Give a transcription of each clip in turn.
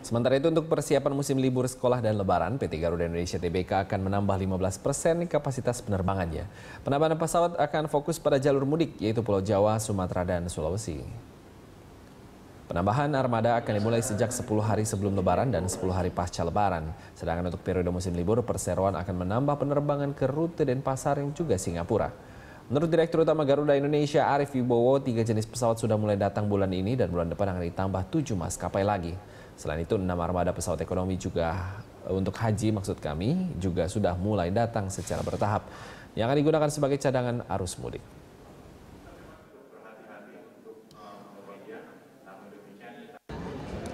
Sementara itu untuk persiapan musim libur sekolah dan lebaran, PT Garuda Indonesia Tbk akan menambah 15 persen kapasitas penerbangannya. Penambahan pesawat akan fokus pada jalur mudik, yaitu Pulau Jawa, Sumatera, dan Sulawesi. Penambahan armada akan dimulai sejak 10 hari sebelum lebaran dan 10 hari pasca lebaran. Sedangkan untuk periode musim libur, perseroan akan menambah penerbangan ke rute Denpasar yang juga Singapura. Menurut Direktur Utama Garuda Indonesia Arif Wibowo, tiga jenis pesawat sudah mulai datang bulan ini dan bulan depan akan ditambah tujuh maskapai lagi. Selain itu, enam armada pesawat ekonomi juga eh, untuk haji maksud kami juga sudah mulai datang secara bertahap yang akan digunakan sebagai cadangan arus mudik.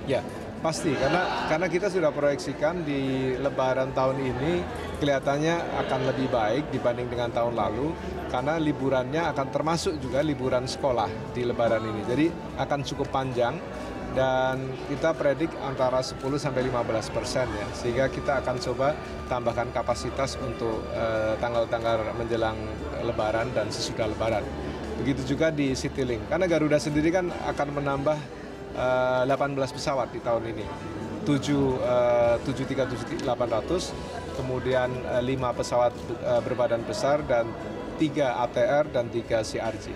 Ya, pasti karena karena kita sudah proyeksikan di Lebaran tahun ini kelihatannya akan lebih baik dibanding dengan tahun lalu karena liburannya akan termasuk juga liburan sekolah di Lebaran ini. Jadi akan cukup panjang dan kita predik antara 10 sampai 15 persen ya sehingga kita akan coba tambahkan kapasitas untuk eh, tanggal-tanggal menjelang Lebaran dan sesudah Lebaran. Begitu juga di Citylink karena Garuda sendiri kan akan menambah uh, eh, 18 pesawat di tahun ini. 7 uh, 737-800, kemudian uh, 5 pesawat uh, berbadan besar dan 3 ATR dan 3 CRJ.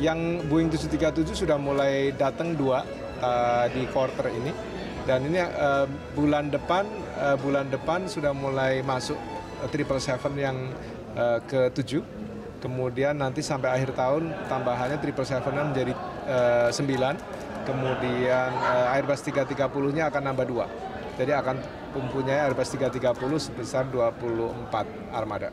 Yang Boeing 737 sudah mulai datang dua uh, di quarter ini dan ini uh, bulan depan uh, bulan depan sudah mulai masuk triple seven yang uh, ke tujuh kemudian nanti sampai akhir tahun tambahannya triple seven menjadi uh, 9 kemudian uh, Airbus 330 nya akan nambah dua jadi akan mempunyai Airbus 330 sebesar 24 armada.